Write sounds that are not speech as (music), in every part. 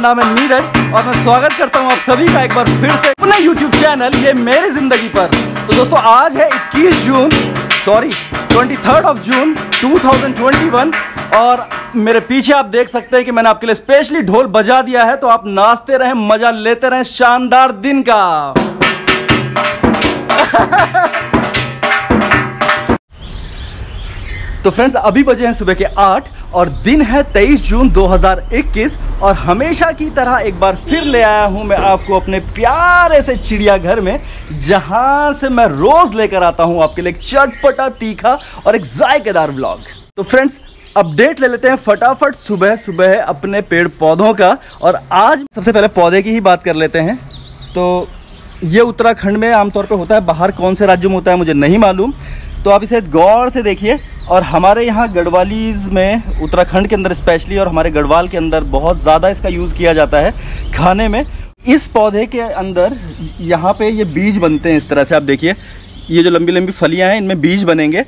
नाम है नीरज और मैं स्वागत करता हूँ आप सभी का एक बार फिर से अपने YouTube चैनल ये मेरी ज़िंदगी पर। तो दोस्तों, आज है 21 जून सॉरी 23 ऑफ़ जून 2021 और मेरे पीछे आप देख सकते हैं कि मैंने आपके लिए स्पेशली ढोल बजा दिया है तो आप नाचते रहें, मज़ा लेते रहें, शानदार दिन का। (laughs) तो फ्रेंड्स अभी बजे हैं सुबह के आठ, और दिन है 23 जून 2021 और हमेशा की तरह एक बार फिर ले आया हूँ मैं आपको अपने प्यारे से चिड़ियाघर में, जहाँ से मैं रोज लेकर आता हूँ आपके लिए एक चटपटा तीखा और एक जायकेदार ब्लॉग तो फ्रेंड्स अपडेट ले लेते हैं फटाफट। सुबह सुबह अपने पेड़ पौधों का और आज सबसे पहले पौधे की ही बात कर लेते हैं। तो ये उत्तराखंड में आमतौर पर होता है, बाहर कौन से राज्यों में होता है मुझे नहीं मालूम। तो आप इसे गौर से देखिए। और हमारे यहाँ गढ़वालीज में, उत्तराखंड के अंदर स्पेशली और हमारे गढ़वाल के अंदर बहुत ज़्यादा इसका यूज़ किया जाता है खाने में। इस पौधे के अंदर यहाँ पे ये बीज बनते हैं, इस तरह से आप देखिए। ये जो लंबी लंबी फलियाँ हैं, इनमें बीज बनेंगे।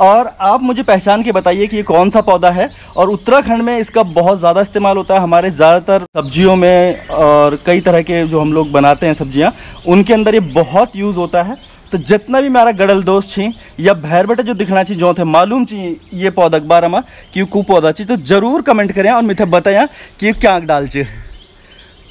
और आप मुझे पहचान के बताइए कि ये कौन सा पौधा है। और उत्तराखंड में इसका बहुत ज़्यादा इस्तेमाल होता है। हमारे ज़्यादातर सब्जियों में और कई तरह के जो हम लोग बनाते हैं सब्ज़ियाँ, उनके अंदर ये बहुत यूज़ होता है। तो जितना भी मेरा गड़ल दोस्त छी, या भैर बेटे जो दिखना चाहिए जो थे मालूम चाहिए ये पौधा के बारे में कि कु पौधा चाहिए तो ज़रूर कमेंट करें और मिथे बताया कि क्या डाल चाहिए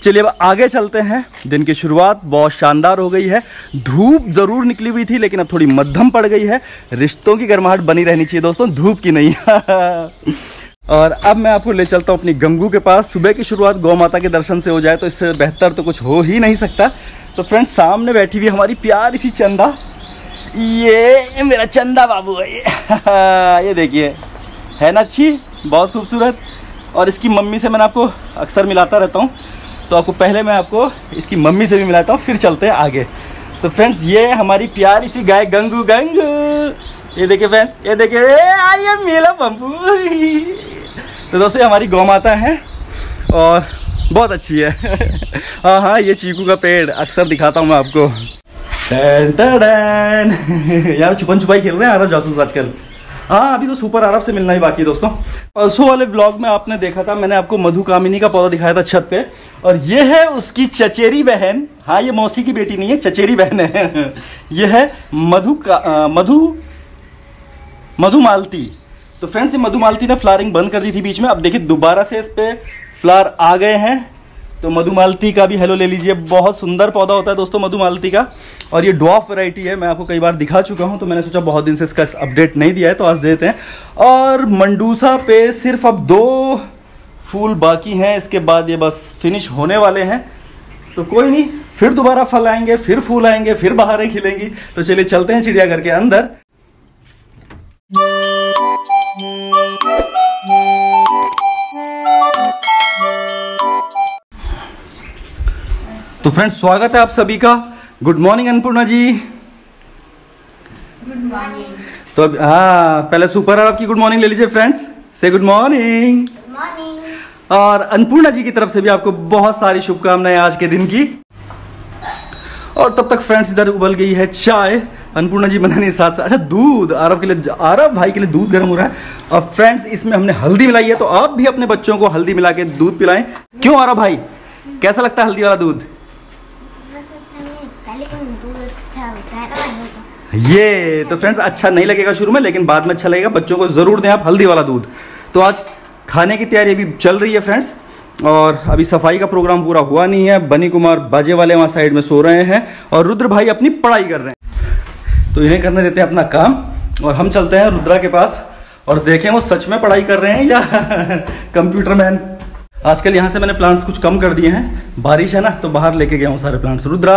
चलिए अब आगे चलते हैं। दिन की शुरुआत बहुत शानदार हो गई है। धूप ज़रूर निकली हुई थी, लेकिन अब थोड़ी मध्यम पड़ गई है। रिश्तों की गर्माहट बनी रहनी चाहिए दोस्तों, धूप की नहीं। (laughs) और अब मैं आपको ले चलता हूँ अपनी गंगू के पास। सुबह की शुरुआत गौ माता के दर्शन से हो जाए तो इससे बेहतर तो कुछ हो ही नहीं सकता। तो फ्रेंड्स सामने बैठी हुई हमारी प्यारी सी चंदा। ये मेरा चंदा बाबू है। ये (laughs) ये देखिए, है ना अच्छी? बहुत खूबसूरत। और इसकी मम्मी से मैंने आपको अक्सर मिलाता रहता हूँ। तो आपको पहले मैं आपको इसकी मम्मी से भी मिलाता हूँ, फिर चलते हैं आगे। तो फ्रेंड्स ये हमारी प्यारी सी गाय गंगू गंग। ये देखिए फ्रेंड्स ये देखिए, आइए मेला पंपू (laughs) तो दोस्तों हमारी गौ माता है। और बहुत अच्छी है। (laughs) हाँ हाँ ये चीकू का पेड़ अक्सर दिखाता हूँ मैं आपको। (laughs) यार, छुपन छुपाई खेल रहे हैं आरफ जासूस आजकल। हाँ अभी तो सुपर आरफ से मिलना ही बाकी है दोस्तों। परसों वाले ब्लॉग में आपने देखा था, मैंने आपको मधु कामिनी का पौधा दिखाया था छत पे। और ये है उसकी चचेरी बहन। हाँ ये मौसी की बेटी नहीं है, चचेरी बहन है। (laughs) ये है मधु का मधु मधु मालती तो फ्रेंड्स ये मधु मालती ने फ्लारिंग बंद कर दी थी बीच में। अब देखिए, दोबारा से इस पे फ्लावर आ गए हैं। तो मधुमालती का भी हेलो ले लीजिए। बहुत सुंदर पौधा होता है दोस्तों मधुमालती का। और ये डॉफ वैरायटी है। मैं आपको कई बार दिखा चुका हूँ तो मैंने सोचा बहुत दिन से इसका अपडेट नहीं दिया है तो आज देते हैं। और मंडूसा पे सिर्फ़ अब दो फूल बाकी हैं। इसके बाद ये बस फिनिश होने वाले हैं। तो कोई नहीं, फिर दोबारा फल आएँगे, फिर फूल आएँगे, फिर बाहरें खिलेंगी। तो चलिए चलते हैं चिड़ियाघर के अंदर। तो फ्रेंड्स स्वागत है आप सभी का। Good morning Annapurna ji. Good morning तो अब हाँ पहले सुपर और आपकी गुड मॉर्निंग ले लीजिए फ्रेंड्स से गुड मॉर्निंग और अन्नपूर्णा जी की तरफ़ से भी आपको बहुत सारी शुभकामनाएँ आज के दिन की। और तब तक फ्रेंड्स इधर उबल गई है चाय। अन्नपूर्णा जी बनाने के साथ साथ अच्छा दूध आरब के लिए आरब भाई के लिए दूध गर्म हो रहा है। और फ्रेंड्स इसमें हमने हल्दी मिलाई है तो आप भी अपने बच्चों को हल्दी मिला के दूध पिलाएँ। क्यों आरब भाई? कैसा लगता है हल्दी वाला दूध? ये तो फ्रेंड्स अच्छा नहीं लगेगा शुरू में, लेकिन बाद में अच्छा लगेगा। बच्चों को ज़रूर दें आप हल्दी वाला दूध। तो आज खाने की तैयारी अभी चल रही है फ्रेंड्स और अभी सफ़ाई का प्रोग्राम पूरा हुआ नहीं है। बनी कुमार बाजे वाले वहाँ साइड में सो रहे हैं, और रुद्र भाई अपनी पढ़ाई कर रहे हैं। तो इन्हें करने देते हैं अपना काम, और हम चलते हैं रुद्रा के पास, और देखें वो सच में पढ़ाई कर रहे हैं या (laughs) कंप्यूटर मैन आजकल यहाँ से मैंने प्लांट्स कुछ कम कर दिए हैं। बारिश है ना तो बाहर लेके गया हूँ सारे प्लांट्स रुद्रा!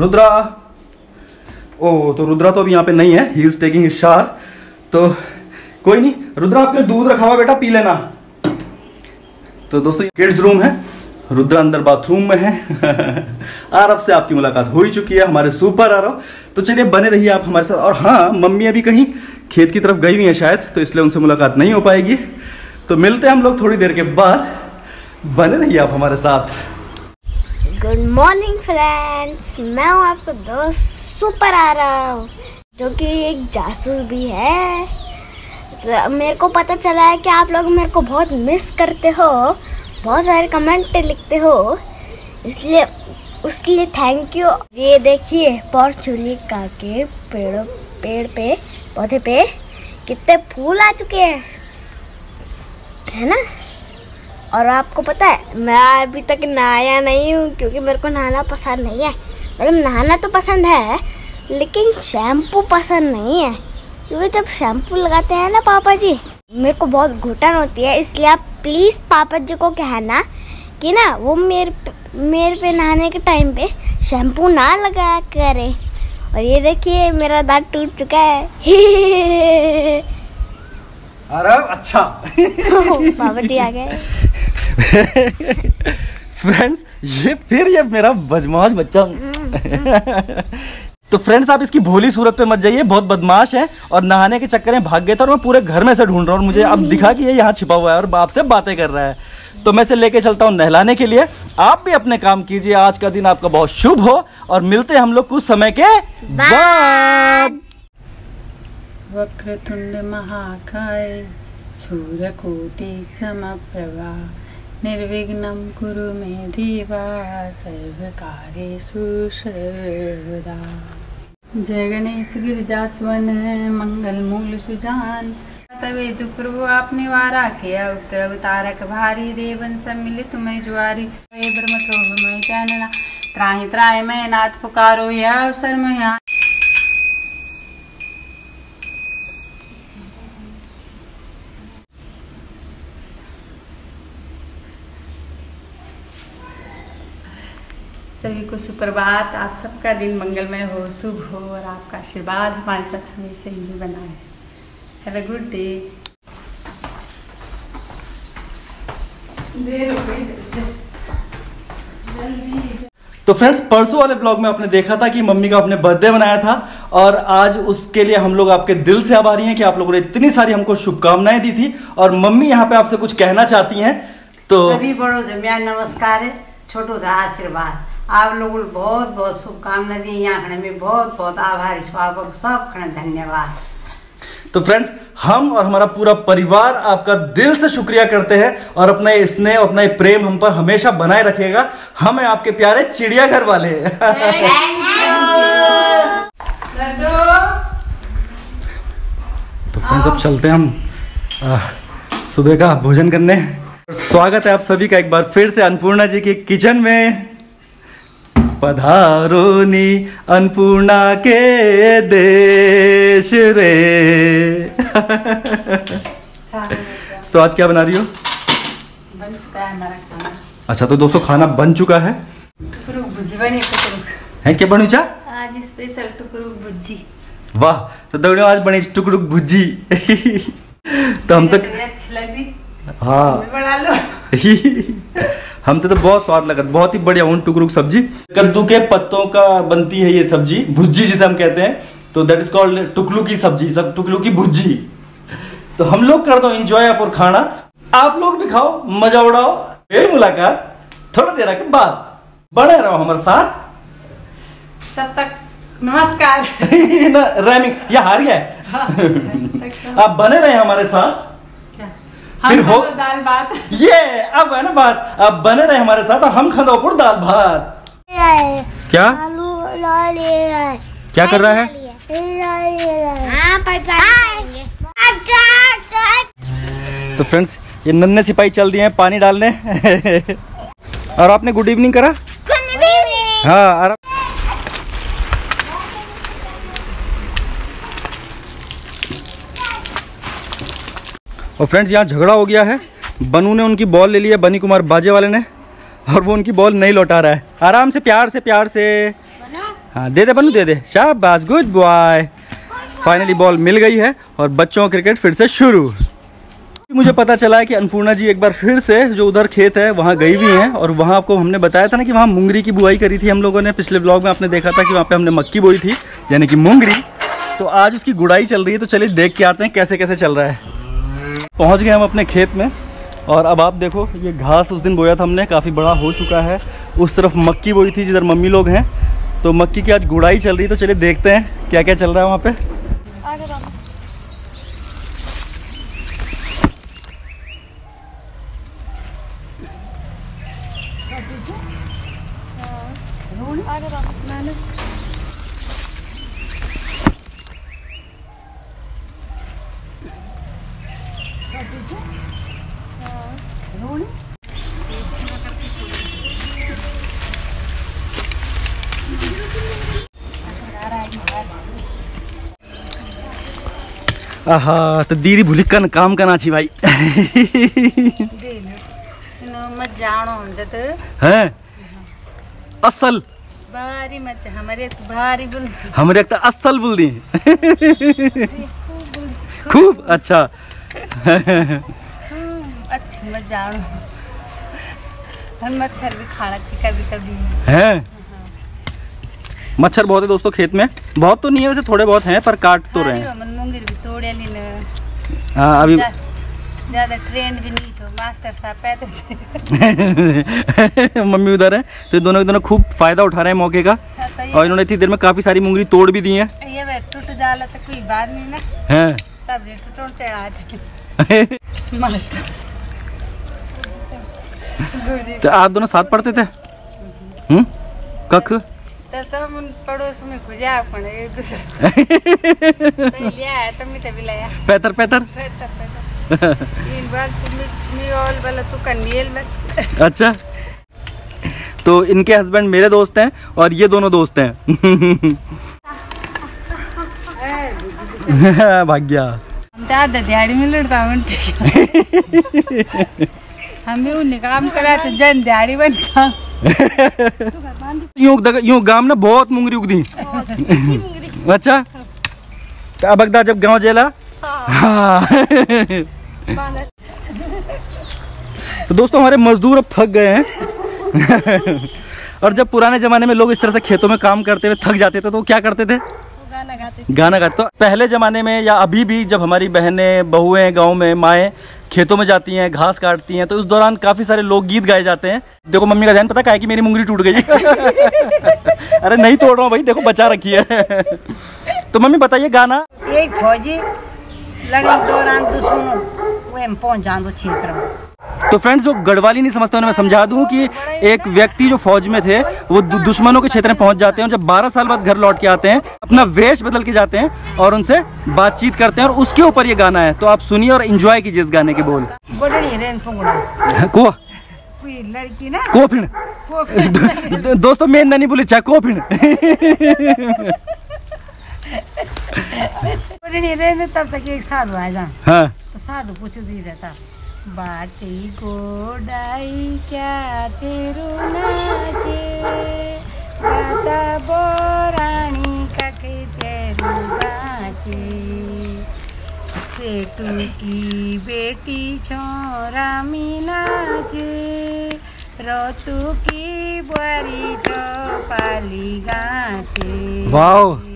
रुद्रा। ओ तो रुद्रा तो अभी यहाँ पे नहीं है। ही इज़ टेकिंग शार तो कोई नहीं, रुद्रा आपके दूध रखा हुआ बेटा, पी लेना। तो दोस्तों किड्स रूम है। रुद्रा अंदर बाथरूम में है। (laughs) आरब से आपकी मुलाकात हो ही चुकी है, हमारे सुपर आरब। तो चलिए, बने रहिए आप हमारे साथ। और हाँ मम्मी अभी कहीं खेत की तरफ़ गई हुई है शायद तो इसलिए उनसे मुलाकात नहीं हो पाएगी। तो मिलते हैं हम लोग थोड़ी देर के बाद। बने रहिए आप हमारे साथ। गुड मॉर्निंग फ्रेंड्स मैं हूँ आपको दोस्त सुपर आ रहा हूँ जो कि एक जासूस भी है। तो मेरे को पता चला है कि आप लोग मेरे को बहुत मिस करते हो। बहुत सारे कमेंट लिखते हो। इसलिए उसके लिए थैंक यू ये देखिए पॉर्चुनिका के पेड़ पेड़ पे, पौधे पे कितने फूल आ चुके हैं। है ना? और आपको पता है मैं अभी तक नहाया नहीं हूँ क्योंकि मेरे को नहाना पसंद नहीं है। मतलब नहाना तो पसंद है लेकिन शैम्पू पसंद नहीं है। क्योंकि जब शैम्पू लगाते हैं ना पापा जी मेरे को बहुत घुटन होती है इसलिए आप प्लीज़ पापा जी को कहना कि ना वो मेरे पे- मेरे पे नहाने के टाइम पे शैम्पू ना लगाया करें। और ये देखिए मेरा दांत टूट चुका है। (laughs) अरे अच्छा। (laughs) पापा जी आ गए। फ्रेंड्स ये फिर ये मेरा बदमाश बच्चा। तो फ्रेंड्स आप इसकी भोली सूरत पे मत जाइए, बहुत बदमाश है और नहाने के चक्कर में भाग गया था और मैं पूरे घर में से ढूंढ रहा हूँ मुझे अब दिखा कि ये यहाँ छिपा हुआ है और बाप से बातें कर रहा है। तो मैं इसे लेके चलता हूँ नहलाने के लिए। आप भी अपने काम कीजिए, आज का दिन आपका बहुत शुभ हो और मिलते हैं हम लोग कुछ समय के बाद। वक्रतुंड महाकाय सूर्यकोटि समप्रभा। निर्विघ्नं कुरु मे देवा सर्वकार्येषु सर्वदा जय गणेश गिरिजास्वन, मंगल मूल सुजान। तवे तु प्रभु आपने वारा किया उत्तर अवतारक भारी, देवन सम्मिलित मैं ज्वारी ब्रह्म त्रोह त्राहि मैं नाथ पुकारो यह अवसर मैं सभी को सुप्रभात। आप सबका दिन मंगलमय हो शुभ हो और आपका आशीर्वाद हमारे साथ हमेशा ही बना है हैव अ गुड डे देर हो गई। जल्दी तो फ्रेंड्स परसों वाले ब्लॉग में आपने देखा था कि मम्मी का अपने बर्थडे मनाया था और आज उसके लिए हम लोग आपके दिल से आभारी हैं कि आप लोगों ने इतनी सारी हमको शुभकामनाएँ दी थी और मम्मी यहाँ पे आपसे कुछ कहना चाहती हैं तो सभी बड़ों नमस्कार है। छोटो सा आशीर्वाद। आप लोगों को बहुत बहुत शुभकामना दी यहाँ खड़े में बहुत बहुत आभारी छो आप सब खड़े धन्यवाद। तो फ्रेंड्स हम और हमारा पूरा परिवार आपका दिल से शुक्रिया करते हैं और अपना ये स्नेह अपना ये प्रेम हम पर हमेशा बनाए रखिएगा। हम हैं आपके प्यारे चिड़ियाघर वाले। तो फ्रेंड्स अब चलते हैं हम सुबह का भोजन करने। स्वागत है आप सभी का एक बार फिर से अन्नपूर्णा जी के किचन में। पधारोनी अन्नपूर्णा के देश रे। तो आज क्या बना रही हो? बन चुका है हमारा खाना। अच्छा तो दोस्तों खाना बन चुका है। टुकड़ू टुकड़ू है क्या बनू चा? आज स्पेशल टुकड़ू भुजी। वाह तो दौड़ो आज बनी टुकड़ुक भुजी। (laughs) तो हम तो अच्छी लगी हाँ। हम तो, (laughs) तो बहुत स्वाद लगा बहुत ही बढ़िया उन टुकड़ुक सब्ज़ी। कद्दू के पत्तों का बनती है ये सब्ज़ी भुज्जी जिसे हम कहते हैं तो दैट इज़ कॉल्ड टुकलू की सब्ज़ी सब टुकलू की भुज्जी। तो हम लोग कर दो एंजॉय और खाना। आप लोग भी खाओ मज़ा उड़ाओ। फिर मुलाकात थोड़ा देर के बाद। बने रहो हमारे साथ। तब तक नमस्कार। (laughs) ना रैमिंग ये हार गया है। (laughs) आप बने रहे हमारे साथ। फिर हो- दाल भात। (laughs) ये अब है ना बात अब बने रहे हमारे साथ और हम खंदोपुर दाल भात। क्या? आलू क्या कर रहा है? हाँ तो फ्रेंड्स ये नन्हे सिपाही चल दिए हैं पानी डालने। (laughs) और आपने गुड इवनिंग करा? हाँ आराम और फ्रेंड्स यहाँ झगड़ा हो गया है। बनू ने उनकी बॉल ले ली है बनी कुमार बाजे वाले ने और वो उनकी बॉल नहीं लौटा रहा है। आराम से प्यार से प्यार से। हाँ दे दे बनू दे दे। शाबाश गुड बॉय फाइनली बॉल मिल गई है और बच्चों का क्रिकेट फिर से शुरू। मुझे पता चला है कि अन्नपूर्णा जी एक बार फिर से जो उधर खेत है वहाँ गई हुई हैं और वहाँ आपको हमने बताया था ना कि वहाँ मुंगरी की बुआई करी थी। हम लोगों ने पिछले ब्लॉग में आपने देखा था कि वहाँ पे हमने मक्की बोई थी यानी कि मुंगरी। तो आज उसकी गुड़ाई चल रही है तो चलिए देख के आते हैं कैसे कैसे चल रहा है। पहुँच गए हम अपने खेत में। और अब आप देखो, ये घास उस दिन बोया था हमने, काफ़ी बड़ा हो चुका है। उस तरफ़ मक्की बोई थी जिधर मम्मी लोग हैं। तो मक्की की आज गुड़ाई चल रही है तो चलिए देखते हैं क्या क्या चल रहा है वहाँ पे। हाँ तो दीदी भूलिक का काम करना चाहिए भाई। मत जानो हम है? असल। भारी मत हमारे भारी हमारे तो असल बोल दी। खूब अच्छा। अच्छी हम मच्छर भी खाना थी कभी कभी हैं? मच्छर बहुत है दोस्तों खेत में। बहुत तो नहीं है वैसे थोड़े बहुत हैं पर काट तो रहे हैं। हाँ अभी ज़्यादा ट्रेंड भी नहीं तो मास्टर साहब पैदल मम्मी उधर है तो दोनों दोनों खूब फ़ायदा उठा रहे हैं मौके का। तो और इन्होंने इतनी देर में काफ़ी सारी मुंगरी तोड़ भी दी हैं। टूट जाला तो कोई बात नहीं ना। हैं। मास्टर। तो आप दोनों साथ पढ़ते थे? हम्म? कख? तर तर मग पडोस मी खुजा आपण एक दुसरं। पहिली आहे तर मी ते बिलाया पैतर पैतर? इन बाल मी ऑल तू बघ अच्छा। तो इनके हस्बैंड मेरे दोस्त हैं और ये दोनों दोस्त हैं। (laughs) भाग्या। म्हणते. आम्ही उन्ही काम करायचं जन ध्याडी बन काम यूँ यूँ गाँव ना बहुत मुंगरी उगदी अच्छा? अब अगदा जब गाँव जेला? हाँ। (laughs) तो दोस्तों हमारे मजदूर अब थक गए हैं। (laughs) और जब पुराने जमाने में लोग इस तरह से खेतों में काम करते हुए थक जाते थे तो वो क्या करते थे? गाणं गाते गाना गाते तो पहले जमाने में या अभी भी जब हमारी बहनें बहुएँ गाँव में माएँ खेतों में जाती हैं घास काटती हैं तो उस दौरान काफ़ी सारे लोग गीत गाए जाते हैं। देखो मम्मी का ध्यान पता है कि मेरी मुंगरी टूट गई। (laughs) अरे नहीं तोड़ रहा हूँ भाई देखो बचा रखी है। (laughs) तो मम्मी बताइए गाना। एक फौजी लड़ाई दौरान दौरान दुश्मनों पहुँच क्षेत्र में तो फ्रेंड्स जो गढ़वाली नहीं समझते उन्हें मैं समझा दूँ कि एक व्यक्ति जो फौज में थे वो दुश्मनों के क्षेत्र में पहुँच जाते हैं और जब 12 साल बाद घर लौट के आते हैं अपना वेश बदल के जाते हैं और उनसे बातचीत करते हैं और उसके ऊपर ये गाना है। तो आप सुनिए और एंजॉय कीजिए इस गाने के बोल। पुंगड़ा को लड़की ना? फिर दोस्तों मेन नहीं बोले चाहे को तब तक एक साधु आ जा हाँ। तो साधु पूछ दी रहता बाटी गोडाई क्या तेरू नाचे? गाता बोरानी कखे तेरू की बेटी छोरा मीनाचे रोतू की बुआरी चौपाली गाचे? वाओ।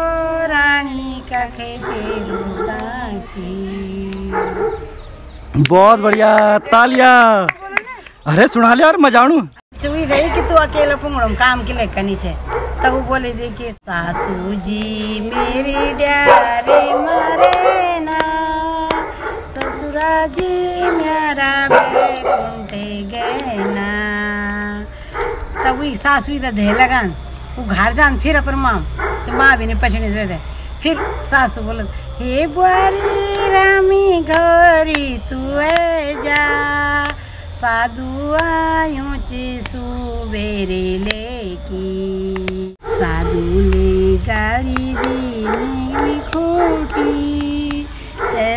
बहुत बढ़िया, तालिया। अरे, सुना ले यार मजाणू चुई रही कि तू अकेला पुंगड़म काम के लिए कनी से तब बोले, देखिए सासू जी मेरी डारे मरे ना। ससुरा जी मेरा बैकुंठे गए ना। तब वही सासू इधर दे लगान, वो घर जान फिर अपन माँ। तो माँ भी नहीं पछने दे दे। फिर सासू बोल हे बुआरी रामी घरी तू जा साधु आयो ची सुबेरे लेकी साधु ले गाड़ी दीनी खोटी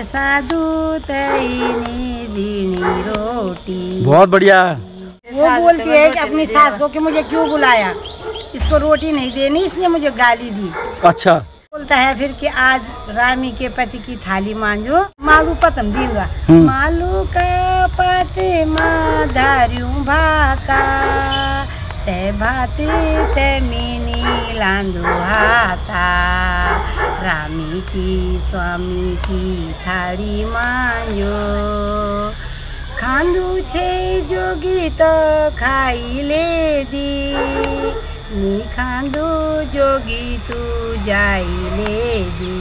साधु तईनी दीनी रोटी. बहुत बढ़िया। वो बोलती है कि अपनी सास को कि मुझे क्यों बुलाया? इसको रोटी नहीं देनी इसने मुझे गाली दी। अच्छा। बोलता है फिर कि आज रामी के पति की थाली मांझो मालू पतम दींगा हम्म। मालू का पति माधारू भाका ते भाती ते मिनी लांदो हाता रामी की स्वामी की थाली मांझो खांदू छे जोगी तो खाई ले दी निखांदो जोगी तू जाई ले दी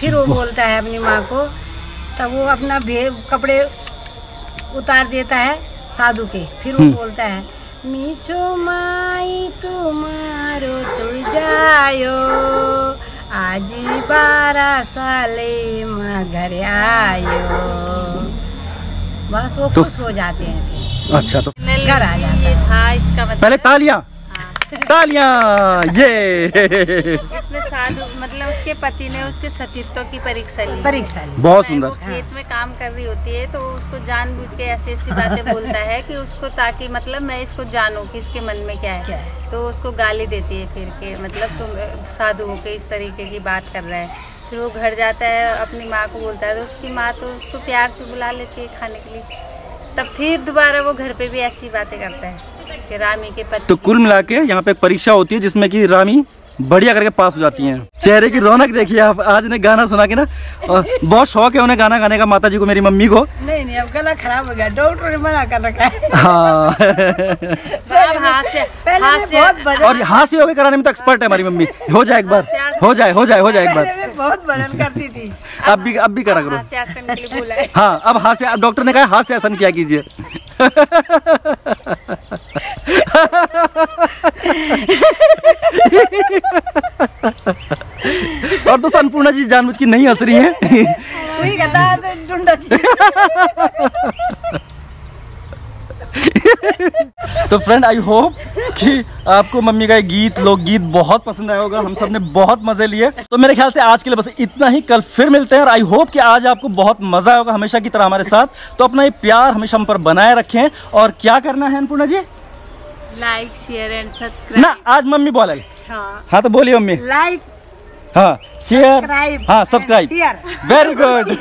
फिर वो बोलता है अपनी माँ को तब वो अपना भेब कपड़े उतार देता है साधु के। फिर वो हम्म। बोलता है मीछो माई तुम्हारो तुल जायो आज बारह साले घर आयो। बस वो तो खुश हो जाते हैं। अच्छा तो घर आ जाता ये था इसका मतलब पहले तालियाँ हाँ। तालियाँ ये इसमें साधु मतलब उसके पति ने उसके सतीत्व की परीक्षा ली परीक्षा ली बहुत सुंदर खेत में काम कर रही होती है तो उसको जानबूझ के ऐसी ऐसी बातें बोलता है कि उसको ताकि मतलब मैं इसको जानूं कि इसके मन में क्या क्या है है? तो उसको गाली देती है फिर के मतलब तुम साधु होके इस तरीके की बात कर रहा है फिर वो घर जाता है अपनी माँ को बोलता है तो उसकी माँ तो उसको प्यार से बुला लेती है खाने के लिए तब फिर दोबारा वो घर पे भी ऐसी बातें करता है कि रामी के पति तो कुल मिला के यहाँ पे एक परीक्षा होती है जिसमें कि रामी बढ़िया करके पास हो जाती हैं। चेहरे की रौनक देखिए आप आज ने गाना सुना के ना और बहुत शौक है उन्हें गाना गाने का माता जी को मेरी मम्मी को। नहीं नहीं अब गला खराब हो गया डॉक्टर ने मना कर रखा है। हाँ। (laughs) हास्य हास्य और हास्य योगा कराने में तो एक्सपर्ट है हमारी मम्मी। हो जाए एक बार हो जाए हो जाए हो जाए एक बार। बहुत भजन करती थी। (laughs) अब भी अब भी करा करो। हास्य के लिए बोला है। (laughs) हाँ अब हास्य डॉक्टर ने कहा हास्य आसन किया कीजिए। (laughs) और दोस्तों अन्नपूर्णा जी जानबूझ की नहीं हंस रही है। तू फ्रेंड आई होप कि आपको मम्मी का ये गीत लोकगीत बहुत पसंद आया होगा। हम सबने बहुत मज़े लिए। तो मेरे ख्याल से आज के लिए बस इतना ही। कल फिर मिलते हैं और आई होप कि आज आपको बहुत मज़ा आया होगा हमेशा की तरह हमारे साथ। तो अपना ये प्यार हमेशा हम पर बनाए रखें। और क्या करना है Annapurna ji? Like share and subscribe ना आज मम्मी बोले हाँ। हाँ तो बोलिए मम्मी। लाइक हाँ शेयर हाँ सब्सक्राइब वेरी गुड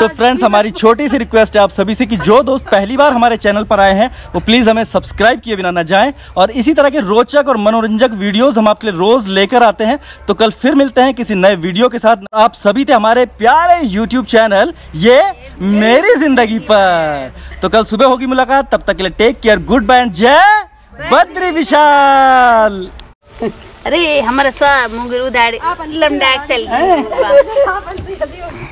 तो फ्रेंड्स हमारी छोटी सी रिक्वेस्ट है आप सभी से कि जो दोस्त पहली बार हमारे चैनल पर आए हैं वो प्लीज़ हमें सब्सक्राइब किए बिना ना जाएँ। और इसी तरह के रोचक और मनोरंजक वीडियोस हम आपके लिए रोज लेकर आते हैं। तो कल फिर मिलते हैं किसी नए वीडियो के साथ। आप सभी थे हमारे प्यारे यूट्यूब चैनल ये मेरी ज़िंदगी पर। तो कल सुबह होगी मुलाकात। तब तक के लिए टेक केयर गुड बाय जय बद्री विशाल। अरे हमारा सब मुंगरू दाढ़ी लमडाक चल गई (laughs)